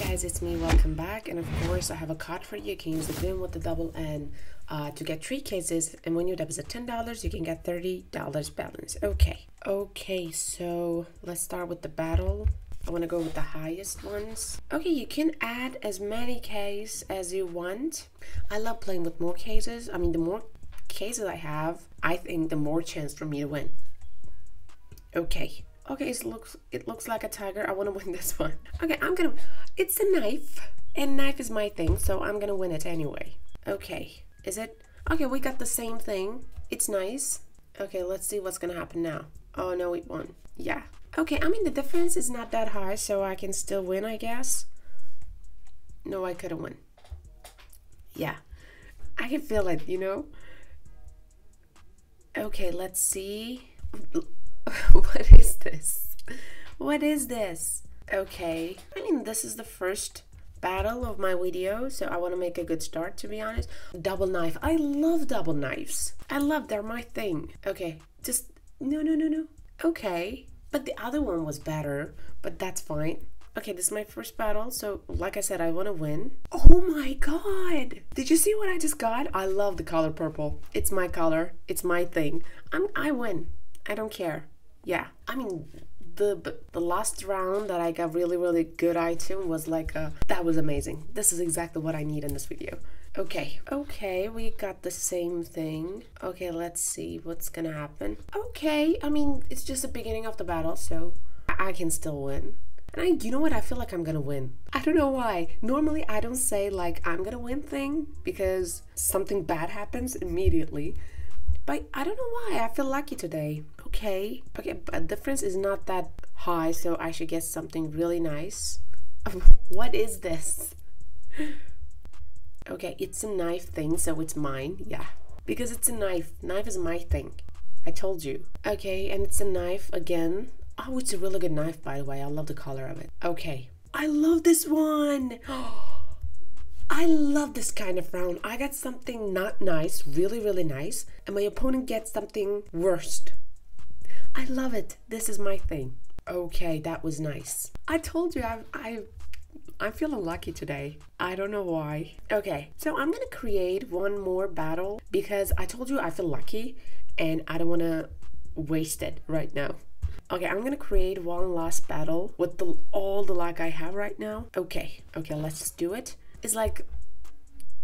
Guys, it's me, welcome back. And of course, I have a card for you. You can use the Zinn with the double N uh, to get three cases. And when you deposit $10, you can get $30 balance. Okay, okay, so let's start with the battle. I want to go with the highest ones. Okay, you can add as many cases as you want. I love playing with more cases. I mean, the more cases I have, I think the more chance for me to win. Okay, Okay, it looks it looks like a tiger. I want to win this one. Okay, I'm gonna. It's a knife, and knife is my thing, so I'm gonna win it anyway. Okay, is it? Okay, we got the same thing. It's nice. Okay, let's see what's gonna happen now. Oh no, we won. Yeah. Okay, I mean the difference is not that high, so I can still win, I guess. No, I couldn't win. Yeah, I can feel it, you know. Okay, let's see. what is this? What is this? Okay, I mean, this is the first battle of my video, so I want to make a good start, to be honest. Double knife. I love double knives. I love, they're my thing. Okay, just, no, no, no, no. Okay, but the other one was better, but that's fine. Okay, this is my first battle, so like I said, I want to win. Oh my god! Did you see what I just got? I love the color purple. It's my color. It's my thing. I'm, I win. I don't care yeah i mean the the last round that i got really really good item was like uh that was amazing this is exactly what i need in this video okay okay we got the same thing okay let's see what's gonna happen okay i mean it's just the beginning of the battle so i can still win and I, you know what? I feel like I'm gonna win. I don't know why. Normally, I don't say like I'm gonna win thing because something bad happens immediately. But I don't know why. I feel lucky today. Okay. Okay but the difference is not that high so I should get something really nice. What is this? Okay it's a knife thing so it's mine. Yeah. Because it's a knife. Knife is my thing. I told you. Okay and it's a knife again. Oh it's a really good knife by the way. I love the color of it. Okay. I love this one oh, I love this kind of round. I got something not nice, really, really nice, and my opponent gets something worst. I love it. This is my thing. Okay, that was nice. I told you I I I'm feeling lucky today. I don't know why. Okay, so I'm gonna create one more battle because I told you I feel lucky and I don't wanna waste it right now. Okay, I'm gonna create one last battle with the, all the luck I have right now. Okay, okay, let's do it. It's like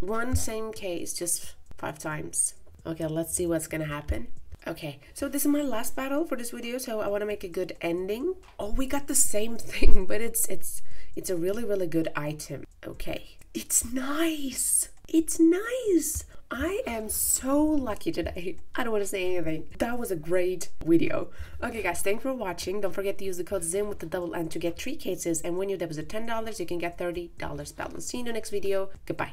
one same case, just five times. Okay, let's see what's gonna happen. Okay, so this is my last battle for this video, so I want to make a good ending. Oh, we got the same thing, but it's it's it's a really really good item. Okay, it's nice. It's nice. I am so lucky today. I don't want to say anything. That was a great video. Okay guys, thanks for watching. Don't forget to use the code ZINN with the double N to get three cases. And when you deposit $10, you can get $30 balance. See you in the next video. Goodbye.